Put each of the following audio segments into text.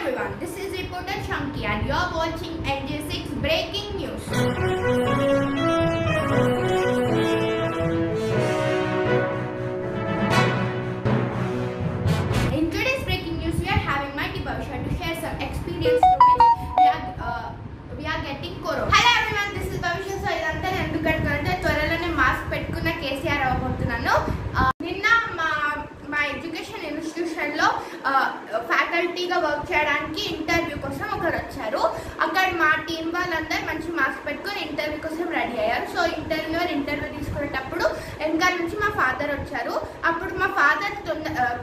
everyone, this is reporter Shanky and you're watching NJ6 Breaking News. Work చేయడానికి interview కోసం ఒకరు వచ్చారు. అక్కడ మా టీం వాళ్ళందరూ మంచి మార్క్స్ పెట్టుకొని ఇంటర్వ్యూ కోసం రెడీ అయ్యారు. సో ఇంటర్వ్యూ ఇంటర్వ్యూ తీసుకునేటప్పుడు వెనకాల నుంచి మా ఫాదర్ వచ్చారు. అప్పుడు మా ఫాదర్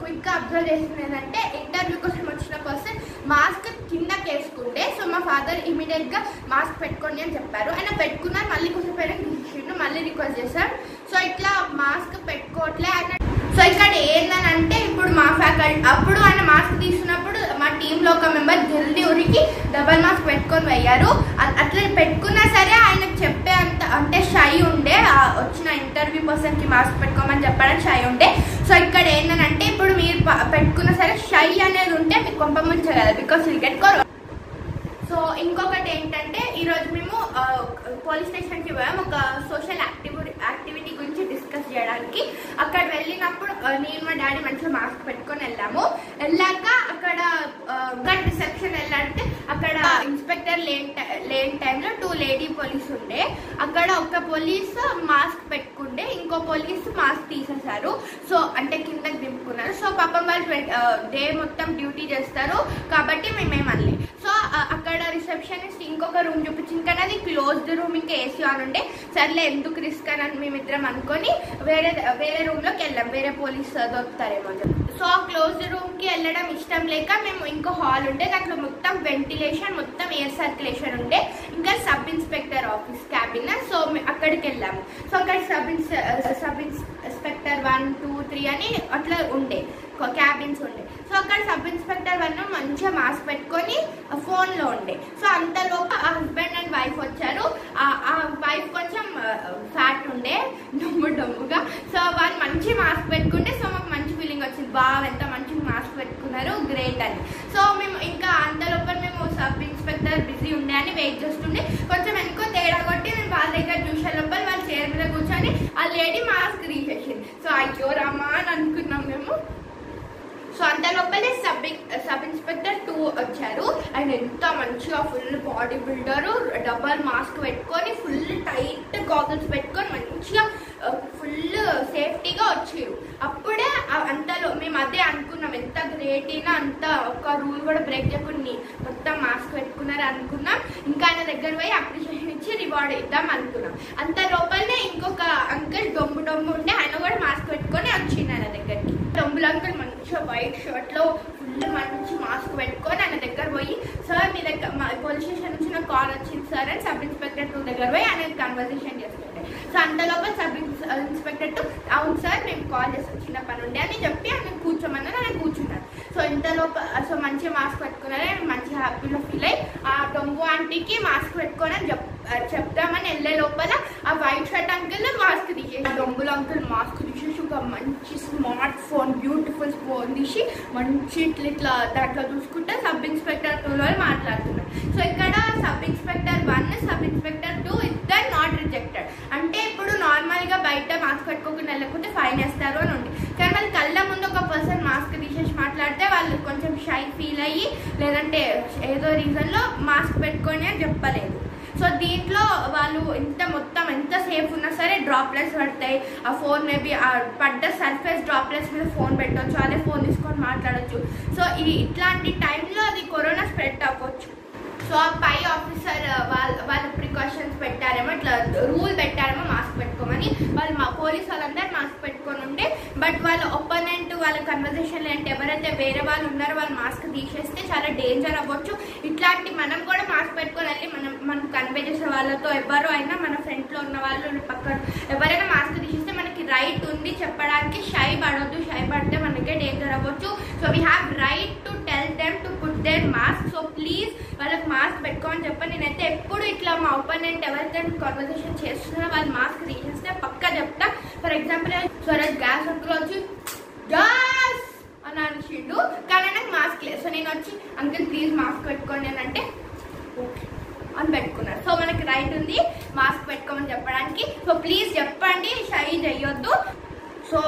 క్విక్గా అబ్జర్వ్ చేసింది ఏంటంటే ఇంటర్వ్యూ కోసం వచ్చిన పర్సన్ మాస్క్ కిందకి వేసుకుంటే సో మా ఫాదర్ ఇమీడియట్గా మాస్క్ పెట్టుకోండి అని చెప్పారు. ఆయన పెట్టుకున్నారు మళ్ళీ కొంచెం పేరెంట్ మళ్ళీ రిక్వెస్ట్ చేశారు. సో ఇట్లా మాస్క్ పెట్టుకోవట్లే ఆయన సో ఇక్కడ ఏందని అంటే ఇప్పుడు మా ఫ్యాకల్టీ అప్పుడు ఆయన మాస్క్ తీసుకున్నప్పుడు మా టీంలో ఒక మెంబర్ జల్దీ ఉరికి డబల్ మాస్క్ పెట్టుకొని పోయారు. అట్లా పెట్టుకున్నా సరే ఆయనకు చెప్పే అంత అంటే షై ఉండే వచ్చిన ఇంటర్వ్యూ పర్సన్కి మాస్క్ పెట్టుకోమని చెప్పడానికి షై ఉండే. సో ఇక్కడ ఏంటంటే ఇప్పుడు మీరు పెట్టుకున్నా సరే షై అనేది ఉంటే మీకు కొంప because will get core so ఇంకొకటి ఏంటంటే ఈరోజు మేము పోలీస్ స్టేషన్కి పోయాం. ఒక సోషల్ యాక్టివిటీ యాక్టివిటీ గురించి చేయడానికి. అక్కడ వెళ్ళినప్పుడు నేను మా డాడీ మంచిగా మాస్క్ పెట్టుకొని వెళ్ళాము. వెళ్ళాక అక్కడ రిసెప్షన్ వెళ్ళాలంటే అక్కడ ఇన్స్పెక్టర్ లేని టై- లేని టైంలో టూ లేడీ పోలీస్ ఉండే. అక్కడ ఒక పోలీస్ మాస్క్ పెట్టుకుంటే ఇంకో పోలీస్ మాస్క్ తీసేశారు. సో అంటే కిందకి దింపుకున్నారు. సో పాపం వాళ్ళు డే మొత్తం డ్యూటీ చేస్తారు. కాబట్టి సో ఆ, అక్కడ రిసెప్షనిస్ట్ ఇంకొక రూమ్ చూపించింది. కానీ అది క్లోజ్డ్ రూమ్ ఇంకా ఏసీ ఆన్ ఉండే. సర్లే ఎందుకు రిస్క్ అని మేమిద్దరం అనుకొని వేరే వేరే రూమ్లోకి వెళ్ళాం. వేరే పోలీస్ దొరుకుతారేమో సో ఆ క్లోజ్డ్ రూమ్కి వెళ్ళడం ఇష్టం లేక మేము ఇంకో హాల్ ఉండే. దాంట్లో మొత్తం వెంటిలేషన్ మొత్తం ఎయిర్ సర్క్యులేషన్ ఉండే. ఇంకా sub inspector office cabin. So అక్కడికి వెళ్ళాము. సో అక్కడ సబ్ ఇన్స్ sub inspector one two three అని అట్లా ఉండే. క్యాబిన్స్ ఉండే. సో అక్కడ సబ్ ఇన్స్పెక్టర్ వన్ మంచిగా మాస్క్ పెట్టుకొని ఫోన్లో ఉండే. సో అంతలోపు ఆ హస్బెండ్ అండ్ వైఫ్ వచ్చారు. ఆ- వైఫ్ కొంచెం ఫ్యాట్ ఉండే డొమ్ము డొమ్ముగా. సో వాళ్ళు మంచి మాస్క్ పెట్టుకుంటే సో మాకు మంచి ఫీలింగ్ వచ్చింది. బాగా ఎంత మంచి మాస్క్ పెట్టుకున్నారు గ్రేట్ అని. సో మేము ఇంకా అంతలోపల మేము సబ్ ఇన్స్పెక్టర్ బిజీ ఉండే అని వెయిట్ చేస్తుండే. కొంచెం వెనుక తేడా కొట్టి మేము వాళ్ళ దగ్గర చూసే లోపల వాళ్ళ చైర్ మీద కూర్చొని ఆ లేడీ మాస్క్ తీసేసింది సో అయ్యో రామా అని అనుకున్నాం మేము అంత లోపలే సబ్ సబ్ ఇన్స్పెక్టర్ టూ వచ్చారు. ఆయన ఎంత మంచిగా full body builder double mask పెట్టుకొని ఫుల్ టైట్ గాగుల్స్ పెట్టుకొని మంచిగా ఫుల్ సేఫ్టీగా వచ్చారు. అప్పుడే అంతలో మేము అదే అనుకున్నాం ఎంత గ్రేట్ అయినా అంత ఒక రూల్ కూడా బ్రేక్ చేయకుండా మొత్తం మాస్క్ పెట్టుకున్నారు అనుకున్నాం. ఇంకా ఆయన దగ్గర పోయి అప్రిషియేషన్ ఇచ్చి రివార్డ్ ఇద్దాం అనుకున్నాం. అంత లోపలనే ఇంకొక అంకుల్ డొమ్ము డొమ్ము ఉండే ఆయన కూడా మాస్క్ పెట్టుకొని వచ్చింది ఆయన దగ్గరికి. డొంబుల అంకుల్ మంచిగా వైట్ షర్ట్లో ఫుల్ మంచి మాస్క్ పెట్టుకొని ఆయన దగ్గర పోయి సార్ మీ దగ్గర మా పోలీస్ స్టేషన్ నుంచి నాకు కాల్ వచ్చింది సార్ అని సబ్ ఇన్స్పెక్టర్ టూ దగ్గర పోయి ఆయన కన్వర్సేషన్ చేస్తుండే సో అంతలోపల సబ్ ఇన్స్పెక్టర్ టూ అవును సార్ మేము కాల్ చేస్తాం చిన్న పని ఉండే అని చెప్పి ఆయన కూర్చోమన్నారు ఆయన కూర్చున్నారు. సో ఇంతలోప సో మంచిగా మాస్క్ పెట్టుకున్నారు ఆయన మంచిగా హ్యాపీలో ఫీల్ అయ్యి ఆ డొంగు ఆంటీకి మాస్క్ పెట్టుకొని అని చెప్ చెప్తామని వెళ్ళే లోపల ఆ వైట్ షర్ట్ అంకుల్ మాస్క్ తీసేసి డొంగులు అంకుల్ మాస్క్ తీసేసి ఒక మంచి స్మార్ట్ ఫోన్ తీసి మంచి ఇట్లా ఇట్లా దాంట్లో చూసుకుంటే సబ్ ఇన్స్పెక్టర్ టూ వాళ్ళు మాట్లాడుతున్నారు. సో ఇక్కడ sub inspector one sub inspector two ఇద్దరు నాట్ రిజెక్టెడ్. అంటే ఇప్పుడు నార్మల్గా బయట మాస్క్ పెట్టుకోకుండా వెళ్ళకపోతే ఫైన్ వేస్తారు అని ఉంది. కానీ వాళ్ళు కళ్ళ ముందు ఒక పర్సన్ మాస్క్ తీసేసి మాట్లాడితే వాళ్ళు కొంచెం షై ఫీల్ అయ్యి లేదంటే ఏదో రీజన్లో మాస్క్ పెట్టుకొని అని చెప్పలేదు. సో దీంట్లో వాళ్ళు ఇంత మొత్తం ఎంత సేఫ్ ఉన్నా సరే డ్రాప్లెట్స్ పడతాయి. ఆ ఫోన్ మేబీ ఆ పడ్డ సర్ఫేస్ డ్రాప్లెట్స్ మీద ఫోన్ పెట్టవచ్చు అదే ఫోన్ తీసుకొని మాట్లాడచ్చు. సో ఇది ఇట్లాంటి టైంలో అది కరోనా స్ప్రెడ్ అవ్వచ్చు. సో ఆ పై ఆఫీసర్ వాళ్ళ వాళ్ళు ప్రికాషన్స్ పెట్టారేమో ఇట్లా రూల్ పెట్టారేమో మాస్క్ పెట్టుకోమని. వాళ్ళు మా పోలీస్ వాళ్ళందరూ మాస్క్ పెట్టుకొని ఉండే బట్ వాళ్ళు ఒప్పనే వాళ్ళ కన్వర్జేషన్ అంటే ఎవరైతే వేరే వాళ్ళు ఉన్నారో వాళ్ళు మాస్క్ తీసేస్తే చాలా డేంజర్ అవ్వచ్చు. ఇట్లాంటి మనం కూడా మాస్క్ పెట్టుకొని వెళ్ళి మనం మనం కన్వే చేసే వాళ్ళతో ఎవరు అయినా మన ఫ్రెండ్లో ఉన్న వాళ్ళు పక్కన ఎవరైనా మాస్క్ తీసేస్తే మనకి రైట్ ఉంది చెప్పడానికి. షై పడవద్దు షై పడితే మనకే డేంజర్ అవ్వచ్చు. So we have right to tell them to put their mask so please వాళ్ళకి మాస్క్ పెట్టుకోమని చెప్పి నేనైతే ఎప్పుడు ఇట్లా మా ఒపోనెంట్ ఎవరైతే కాన్వర్సేషన్ చేస్తున్నా వాళ్ళు మాస్క్ తీసేస్తే పక్క చెప్తా. For example Swaraj gas uncle gas అని అనిచిండు కానీ నాకు మాస్క్ లేదు. సో నేను వచ్చి అంకుల్ ప్లీజ్ మాస్క్ పెట్టుకోండి అని అంటే ఓకే అని పెట్టుకున్నారు సో మనకి రైట్ ఉంది. మాస్క్ పెట్టుకోమని చెప్పడానికి. సో ప్లీజ్ చెప్పండి షై చెయ్యొద్దు సో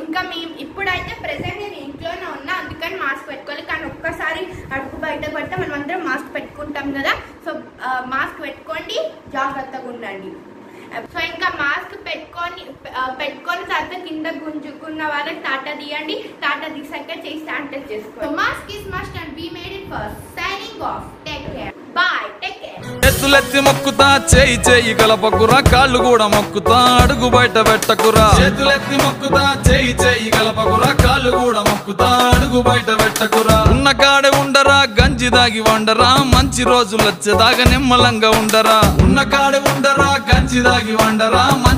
ఇంకా మేము ఇప్పుడైతే ప్రెసెంట్ నేను ఇంట్లోనే ఉన్నా. అందుకని మాస్క్ పెట్టుకోవాలి కానీ ఒక్కసారి అడుగు బయట పడితే మనం అందరం మాస్క్ పెట్టుకుంటాం కదా. సో మాస్క్ పెట్టుకోండి. జాగ్రత్తగా ఉండండి. సో ఇంకా మాస్క్ పెట్టుకొని పెట్టుకొని తర్వాత కింద గుంజుకున్న వాళ్ళకి టాటా తీయండి. టాటా తీసాక చేసి శానిటైజ్ చేసుకోండి. Mask is must and be made it first signing off take care bye take care ఎత్తులెత్తి మొక్కుతా చేయి చేయి కలపకురా కాళ్ళు కూడా మొక్కుతా అడుగు బయట పెట్టకురా. చేతులెత్తి మొక్కుతా చేయి చేయి కలపకురా కాళ్ళు కూడా మొక్కుతా అడుగు బయట పెట్టకురా. ఉన్న కాడే ఉండరా గంజి దాగి వండరా మంచి రోజులు వచ్చేదాకా నిమ్మలంగా ఉండరా. ఉన్న కాడే ఉండరా గంజి దాగి వండరా మంచి